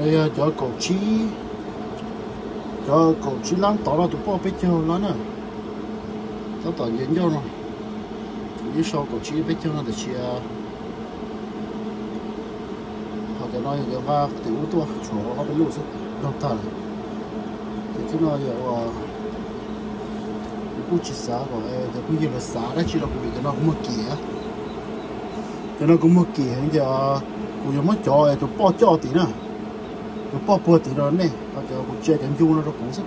đây ờ, cho cổ chí cho cổ chí lăng tỏ ra tụi bỏ biết cho nó nè tao tỏ nhìn nhau rồi. Như sau cổ chí biết cho nó để chia. Họ cho nói giờ va tiểu tua chỗ họ bị lụt đâu ta này thì cái nói giờ cũng chỉ xả rồi thì cũng như là xả đó chỉ là cũng bị nó cũng mất kỹ á cái nó cũng mất kia giờ cũng giống mất cho tụi bỏ cho tí nữa nó bỏ bùa từ đó này và giờ cũng chơi cái du nó nó cũng sức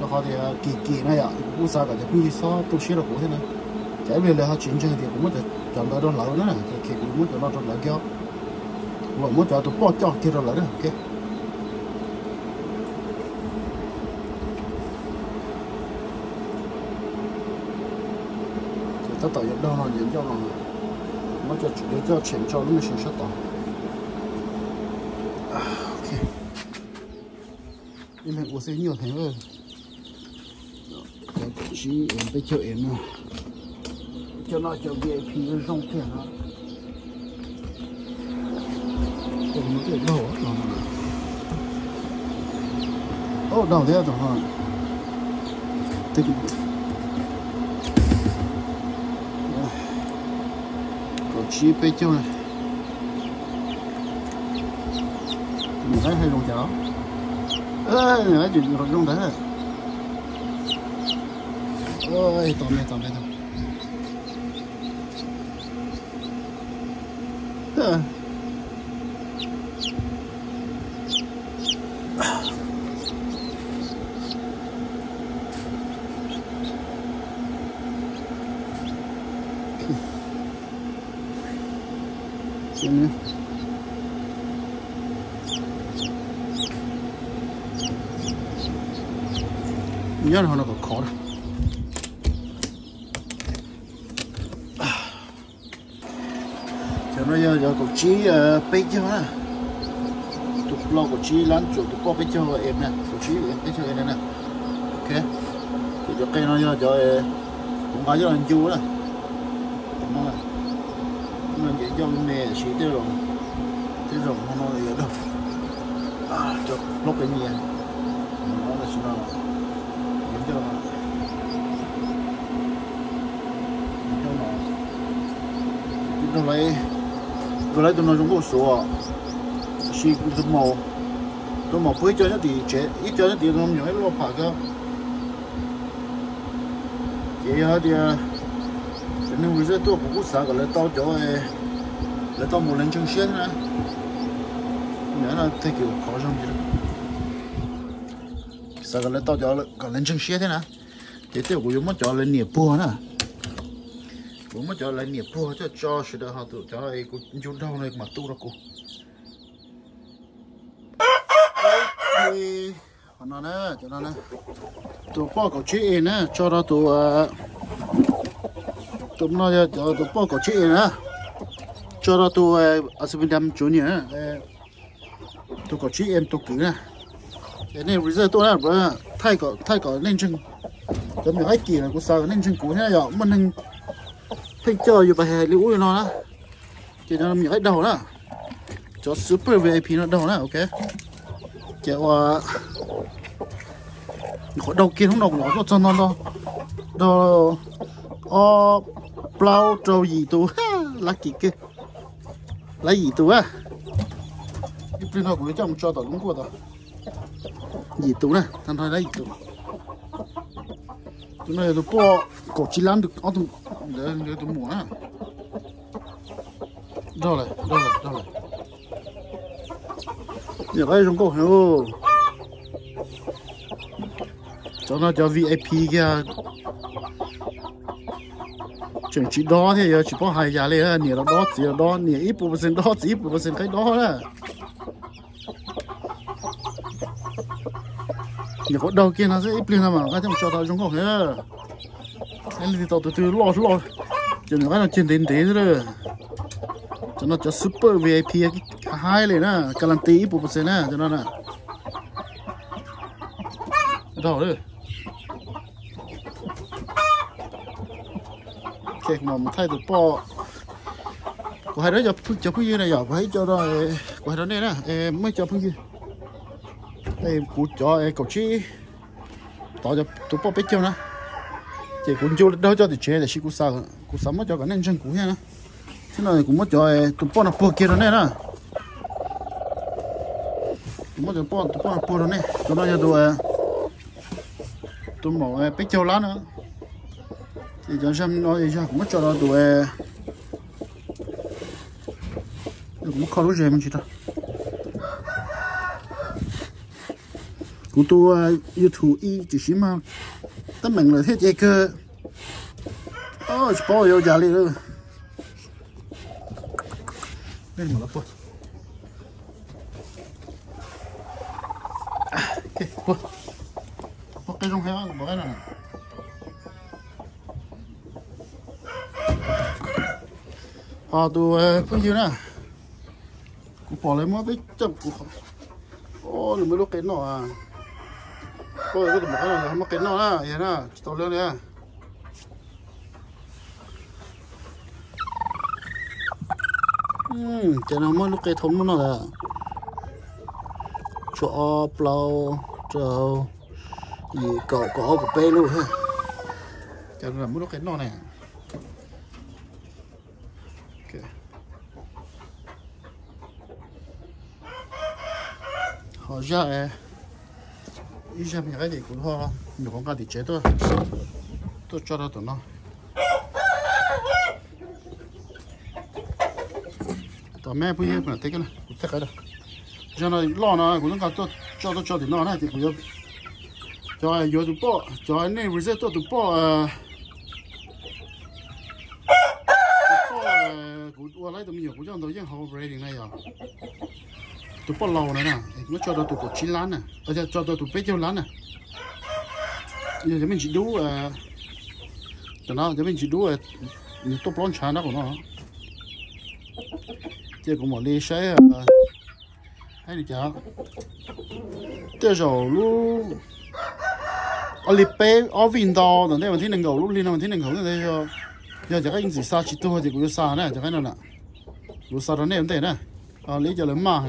nó họ thì à, kỳ kỳ này ạ cũng sao cả, thì cũng như sao tôi xí là cũng thế này. Chạy về là họ chuyển chơi thì cũng mất được chọn đó đó lỡ nữa này thì kỳ cũng mất được nó trong lỡ kéo. Và mất cho tôi bỏ cho thì rồi lỡ nữa ok. Tất cả những đâu nó những cho nó nó cho chỉ để cho chuyển cho nó mới sản xuất đó ok. Nhưng mà nhiều thế rồi. Cái chỉ em bây giờ em nữa cho nó cho VIP nó rong tiền nó còn nó cái đâu á nó ô đâu thế đâu hả tức thế chỉ bây giờ này mình thấy hay lông chó ơi nói chuyện rồi lông đấy ôi tóm đây tóm đây tóm Sini. nhớ là nó có khó đâu cho nó giờ giờ có chí bây giờ nè tụt lo cậu chí lăn chuột tụt có bây giờ em nè cậu chí em bây giờ em nè ok. Thì cho cây nó giờ cho cũng có cho anh chú nè đúng không mình chỉ cho mẹ chỉ tiêu rồi tiêu rồi nó nói gì đâu à cho lúc cái gì nó là sao những cho nó. Cho nó nó lấy tôi lấy tôi nói chúng tôi số chỉ tôi mò, tôi mò bơi chơi nó thì chế ít chơi nó thì nó nhiều hết luôn phải cơ chế hết thì à, cho nên bây giờ tôi cũng sợ cái lấy tao chỗ cho lấy tao một lần chung xuyên nè nhớ là thấy kiểu khó trong gì đó sợ cái tao cho cái lên chân xe thế nè thế tiêu của cũng muốn cho lên nhiệt bùa nè. Chúng muốn cho lên nhiệt bùa cho cho sự đó họ tự cho ai cũng chúng đâu này mà tu đó còn nó nè cho nó nè tụi bao cái chị nè cho nó tụi à, tụi nó cho tụi bao cái chị nè cho nó tụi ở bên đam chủ nhỉ tụi có chị em tụi cứ nè cái này bây giờ tôi là bữa thay có thay có lên chân cho mình hết kỳ là cũng sao lên chân cũ thế này mình nên thay chơiอยู่ไปlưu nó đó thì nó mình hết đầu đó cho super VIP nó đầu đó ok kiểu có đầu kia không đầu nó cho nó đâu đâu ờ bao trâu gì tu lá kỳ kia lá gì tu á cái bên nó cũng trong cho tao đúng qua tao gì tu này, thằng thôi lấy gì tu này tụi bỏ cổ chỉ lăn được ở tụi để để tụi mua nè đâu này đâu này đâu này? Giờ cái trong cổ hiểu cho nó cho VIP kia. Chuyện chỉ đó thì giờ chỉ có hai giá lên nhiều đó đó chỉ đó nhiều ít bộ phần đó chỉ ít bộ phần cái đó đó. Nhiều có đầu kia nó sẽ ít lên mà cái trong cho tao trong cổ hết cái gì tao từ từ lo lo. Cho nó trên đến thế rồi cho nó cho super VIP cái hai nè garanti ít bộ nè cho nó nè. Đâu rồi ok mà mình thay được bò, của hai đứa cho cho phun như này giờ phải cho rồi của hai đứa này nè em mới cho phun như em cụ cho em cầu chi tao cho tụ bao biết chưa nè? Chỉ cũng chưa đâu cho thì chế để chị cũng sao cũng sắm mới cho cái nên chân cụ nha thế này cũng mất cho tụ bao nó bao kia rồi nè nè tụi mới cho bao tụ bao nó bao rồi nè. Tụi nó cho tụi tụ mỏ biết chưa lá nữa. Thì cho xem nó gì cho cũng mất cho nó tụ cũng khó lúc gì mình chỉ ta. Cũng tôi ờ, youtube y chỉ xí mà tất mình là thế chế cơ. Ô bỏ vô nhà đi luôn. Đây mà lắp bỏ bỏ bỏ cái không heo bỏ cái này. Ờ, Họ tôi ờ, phân nhiêu nè. Cũng bỏ lấy mỗi cái chậm cũng ô đừng mới lúc cái nọ à ôi cái đừng cái nọ không cái nọ à vậy nè tao lên nè ừ cho nó mới lúc cái thống nó là cho plau cho gì cậu có của bê luôn ha cho nó là mới lúc cái nọ này họ ra ấy ý ra mình cái gì cũng ho mình không có thì chế tôi tôi cho nó tụi nó tao mẹ bây giờ mà thấy cái này cũng thấy cái đó cho nó lo nó cũng có tôi cho tôi cho thì nó này thì cũng cho vô tụi bỏ cho anh này reset tôi tụi bỏ cũng qua lấy tụi mình cũng cho tôi những hậu rating này à tụi bỏ lâu nữa nè nó cho tôi tụi cổ chín lán nè. Bây giờ cho tôi tụi bảy châu lán nè. Giờ cho mình chỉ đủ à ờ, cho nó cho mình chỉ đủ à ờ, những tốt lon chán đó của nó. Giờ cũng một ly sấy à hay đi chả chơi rồi luôn ở lì bê ở viên đo rồi đây mà thấy nâng cầu lúc lên mà thấy nâng cầu đây cho giờ chắc anh chỉ sa chỉ tôi thì cũng sa nè, chắc cái nào nè. Lúc sa đó nè em thấy nè. À lấy cho lớn mà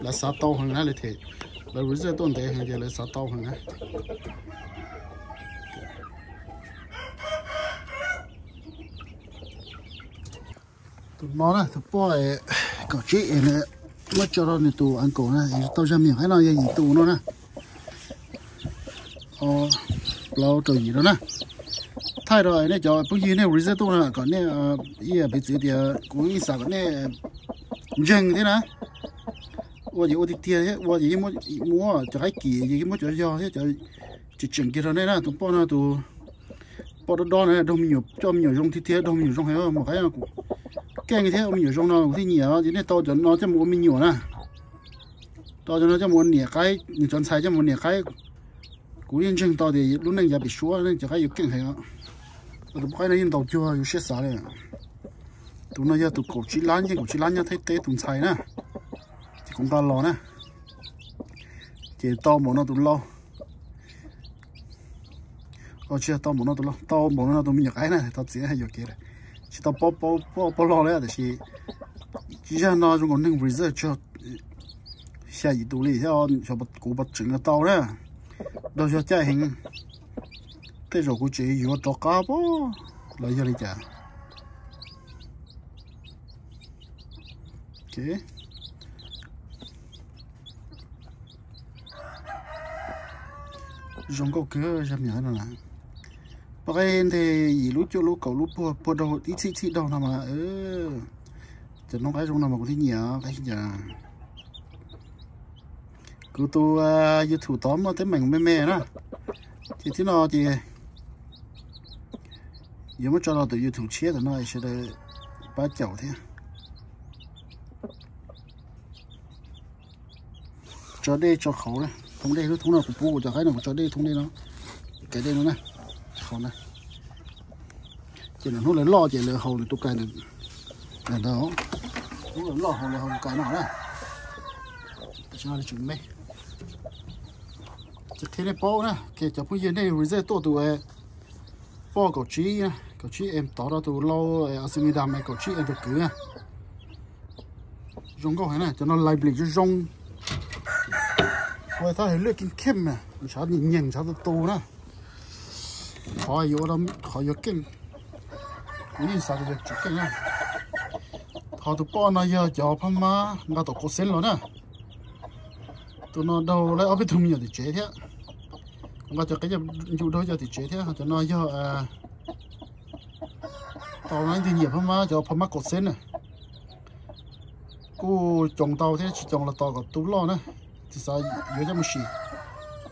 là sa tàu hơn này thì là bây giờ tôi tuần đấy giờ là sa tàu hơn này tụi nó này tụi này, có chị này mất cho nó tụ ăn cổ này tao ra miệng hay nào gì tụ nó nè ờ lâu trời gì đó nè thay rồi này cho bây giờ này bây giờ tôi là còn này ý là bây giờ thì cũng ý sao cái này dừng thế nè 我就我的爹，我就么么就还记，就么就要就就整给他那那都包那都包得到那都没有，叫没有用的爹都没有用，还要么还要干个天我没有用了，我的年啊，今天到这那这么没有呢，到这那这么年开，你专菜这么年开，古认真到底路人家别说，那就还有更还要，我都不看那人到就有些啥嘞，都那要都狗去烂去，狗去烂呀，太太懂菜呢。 Cũng to lò nè. Chỉ to một nó tụi lo. Ờ chưa, to một nó tụi lo. To một nó tụi mình nhặt ấy này tao chỉ hay nhặt kia này chỉ tao bỏ bỏ bỏ bỏ lo đấy à, thì chỉ ra nó chúng còn nâng reserve cho, xe gì tụi lì theo cho bật cú bật chừng là tàu đấy à. đâu cho chạy hình. Thế rồi cụ chỉ vừa cho cá bó lấy cho đi chả. Okay giống câu cứ chăm nhớ là. Bác em thì gì lúc chỗ lúc cầu lúc bùa bùa đầu ít xí xí đầu nào mà ừ. Chẳng nó cái giống nào mà cũng thấy nhớ cái gì cứ tu à, như thủ tóm nó tới mình mê mê đó. Thì thế nào thì nếu mà cho nó từ YouTube chia thì nó sẽ được ba chậu thế. Cho đây cho khẩu này thùng đây nó thùng nào cũng bù cho cái nào cho đây thùng đây nó cái đây nó này. Không này chỉ là nó lấy lo chỉ là hầu là tụ cái này là đó. Nó lấy lo hầu là hầu cái nào đó, cho nó chuẩn bị? Chỉ thế này bao nè kể cho bây giờ đây bây giờ tôi tụi bao cầu chi nè cầu chi em tỏ ra tụi lâu ở sinh đam này cầu chi em được cứ rong câu hay nè cho nó lại bị cho rong quay ta thấy lựa kinh kem mà. Sao nhìn nhìn sao tôi tu nữa họ yêu lắm họ yêu kinh. Đi sao được chụp kinh à họ tụi con này giờ cho phong má ngã tụi cô xin rồi nè tụi nó đâu lấy ở bên thùng nhiều thì chế thế ngã cho cái giờ chủ đôi giờ thì chế thế cho nó giờ à tàu này thì nhiều phong má, cho phong má cô xin nè. Cô trồng tàu thế, chỉ trồng là tàu có tú lo nè thì sao yếu cho một xí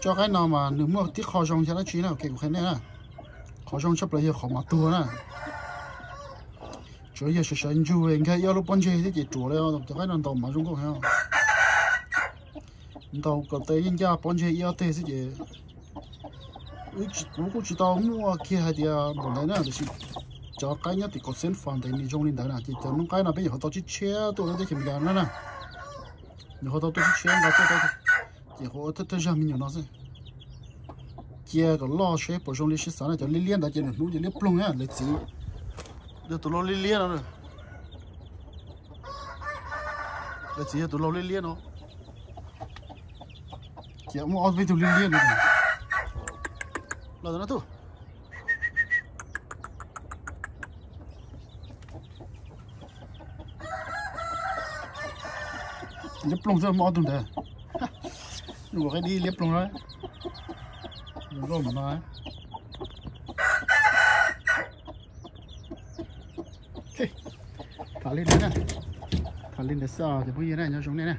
cho cái nào mà nếu mua tiếc khó trồng cho nó chỉ nào kiểu cái này nè khó trồng chấp lại khó mà tua nè chủ yếu là sản xuất về cái yếu lúc bán chơi thì chỉ chủ là cho cái nào tàu mà chúng có hay không tàu có tới nhân gia bán chơi yếu thế thì chỉ ước cũng cũng chỉ tàu mua kia hay thì một này nè thì cho cái nhất thì có sen phản thì mình trong linh đài là chỉ cho nó cái nào bây giờ họ tao chỉ che tôi nó để kiểm tra nó nè họ tao tôi chỉ chia nó tôi tôi chỉ họ tôi tôi ra mình nhiều nó gì chia cái lo xe bổ sung lịch sử sản cho liên liên đã chỉ được nuôi chỉ liên plong á lịch sử để tụi nó liên liên nó lịch sử tụi nó liên liên nó chỉ mua ở bên tụi liên liên rồi là nó thôi liếp lông ra mò tụi đấy đủ cái đi liếp lông đấy. Rơm rồi mà nói. Thả lên đấy nè thả lên để sờ thì bây giờ này nhau xuống đây nè